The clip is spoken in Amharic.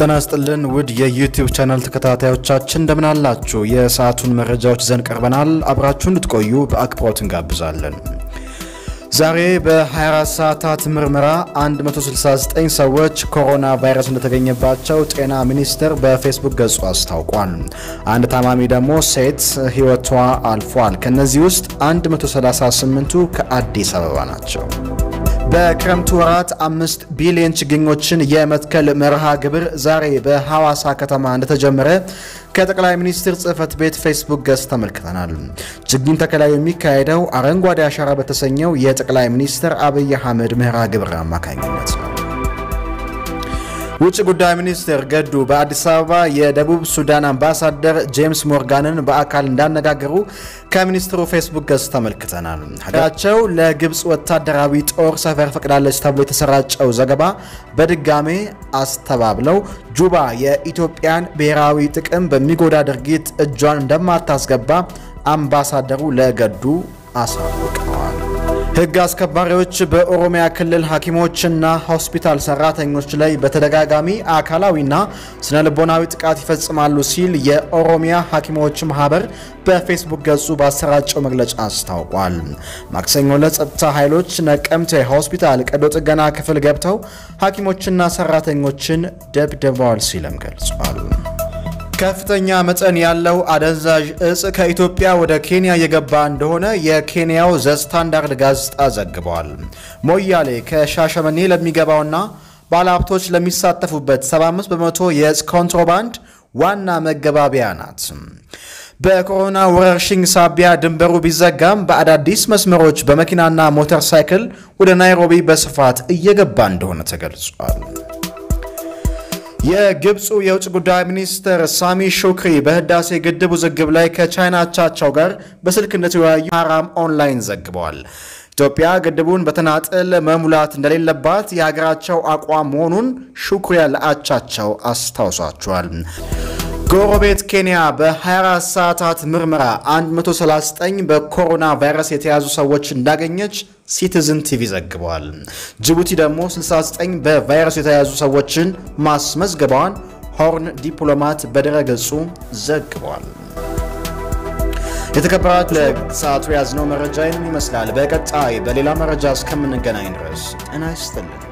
ጤና ይስጥልን ውድ የዩቲዩብ ቻናል ተከታታዮቻችን እንደምን አላችሁ? የሰዓቱን መረጃዎች ይዘን ቀርበናል። አብራችሁን እንድትቆዩ በአክብሮት እንጋብዛለን። ዛሬ በ24 ሰዓታት ምርመራ 169 ሰዎች ኮሮና ቫይረስ እንደተገኘባቸው ጤና ሚኒስቴር በፌስቡክ ገጹ አስታውቋል። አንድ ታማሚ ደግሞ ሴት ሕይወቷ አልፏል። ከነዚህ ውስጥ 138ቱ ከአዲስ አበባ ናቸው። በክረምቱ ወራት አምስት ቢሊዮን ችግኞችን የመትከል መርሃ ግብር ዛሬ በሐዋሳ ከተማ እንደተጀመረ ከጠቅላይ ሚኒስትር ጽህፈት ቤት ፌስቡክ ገጽ ተመልክተናል። ችግኝ ተከላው የሚካሄደው አረንጓዴ አሻራ በተሰኘው የጠቅላይ ሚኒስትር አብይ አህመድ መርሃ ግብር አማካኝነት ነው። ውጭ ጉዳይ ሚኒስትር ገዱ በአዲስ አበባ የደቡብ ሱዳን አምባሳደር ጄምስ ሞርጋንን በአካል እንዳነጋገሩ ከሚኒስትሩ ፌስቡክ ገጽ ተመልክተናል። ሀገራቸው ለግብፅ ወታደራዊ ጦር ሰፈር ፈቅዳለች ተብሎ የተሰራጨው ዘገባ በድጋሜ አስተባብለው ጁባ የኢትዮጵያን ብሔራዊ ጥቅም በሚጎዳ ድርጊት እጇን እንደማታስገባ አምባሳደሩ ለገዱ አሳውቀዋል። ሕግ አስከባሪዎች በኦሮሚያ ክልል ሐኪሞችና ሆስፒታል ሰራተኞች ላይ በተደጋጋሚ አካላዊና ስነ ልቦናዊ ጥቃት ይፈጽማሉ ሲል የኦሮሚያ ሐኪሞች ማህበር በፌስቡክ ገጹ ባሰራጨው መግለጫ አስታውቋል። ማክሰኞ ዕለት ጸጥታ ኃይሎች ነቀምቴ ሆስፒታል ቀዶ ጥገና ክፍል ገብተው ሐኪሞችና ሰራተኞችን ደብድበዋል ሲልም ገልጿል። ከፍተኛ መጠን ያለው አደንዛዥ እጽ ከኢትዮጵያ ወደ ኬንያ የገባ እንደሆነ የኬንያው ዘ ስታንዳርድ ጋዜጣ ዘግቧል። ሞያሌ ከሻሸመኔ ለሚገባውና ባለሀብቶች ለሚሳተፉበት 75 በመቶ የእጽ ኮንትሮባንድ ዋና መገባቢያ ናት። በኮሮና ወረርሽኝ ሳቢያ ድንበሩ ቢዘጋም በአዳዲስ መስመሮች በመኪናና ሞተር ሳይክል ወደ ናይሮቢ በስፋት እየገባ እንደሆነ ተገልጿል። የግብፁ የውጭ ጉዳይ ሚኒስትር ሳሚ ሹክሪ በህዳሴ ግድብ ውዝግብ ላይ ከቻይና አቻቸው ጋር በስልክ እንደተወያዩ አህራም ኦንላይን ዘግበዋል። ኢትዮጵያ ግድቡን በተናጥል መሙላት እንደሌለባት የሀገራቸው አቋም መሆኑን ሹክሪ ለአቻቸው አስታውሷቸዋል። ጎረቤት ኬንያ በ24 ሰዓታት ምርመራ 139 በኮሮና ቫይረስ የተያዙ ሰዎች እንዳገኘች ሲቲዝን ቲቪ ዘግበዋል። ጅቡቲ ደግሞ 69 በቫይረሱ የተያዙ ሰዎችን ማስመዝገቧን ሆርን ዲፕሎማት በድረገጹ ዘግቧል። የተከበራችሁ ለሰዓቱ የያዝነው መረጃ ይህንን ይመስላል። በቀጣይ በሌላ መረጃ እስከምንገናኝ ድረስ ጤና ይስጥልን።